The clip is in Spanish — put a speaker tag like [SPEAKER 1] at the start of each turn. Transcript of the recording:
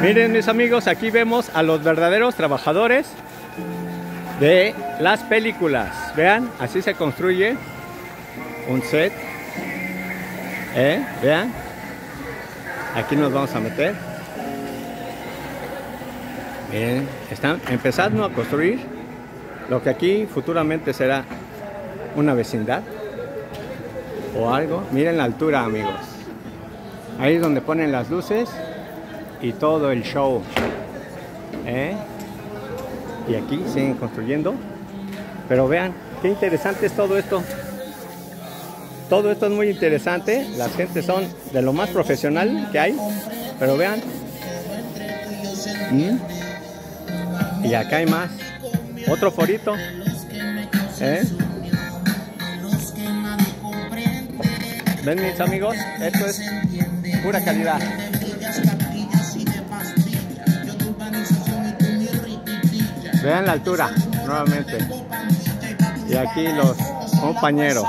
[SPEAKER 1] Miren mis amigos, aquí vemos a los verdaderos trabajadores de las películas. Vean, así se construye un set. ¿Eh? Vean. Aquí nos vamos a meter. Miren, están empezando a construir lo que aquí futuramente será una vecindad o algo. Miren la altura, amigos. Ahí es donde ponen las luces y todo el show. ¿Eh? Y aquí siguen construyendo. Pero vean, qué interesante es todo esto. Todo esto es muy interesante. Las gentes son de lo más profesional que hay. Pero vean. ¿Mm? Y acá hay más. Otro forito. ¿Eh? ¿Ven mis amigos? Esto es pura calidad. Vean la altura nuevamente. Y aquí los compañeros.